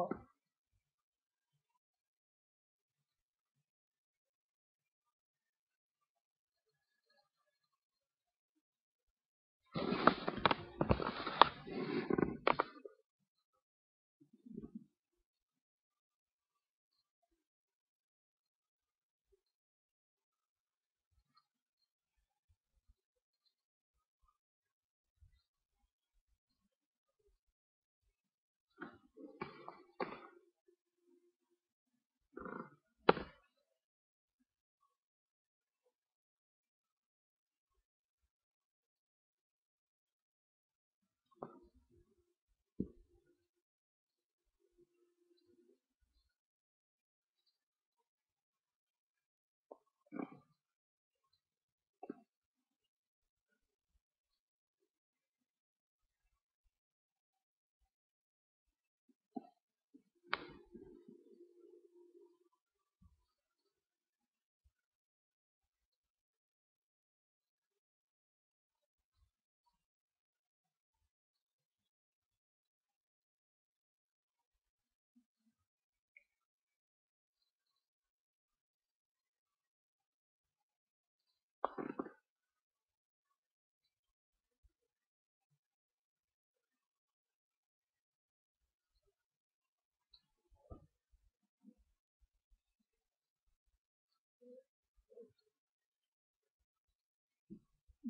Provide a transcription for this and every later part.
What?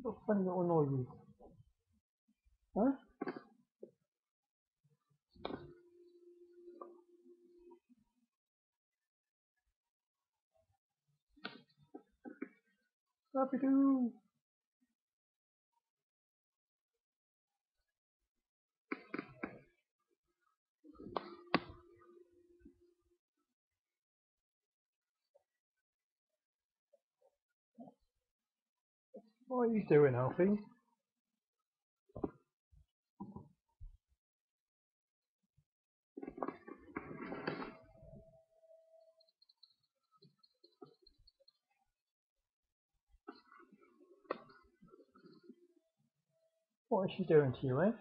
Doksan onu oynuyor. hả? Happy to. What are you doing, Alfie? What is she doing to you, eh?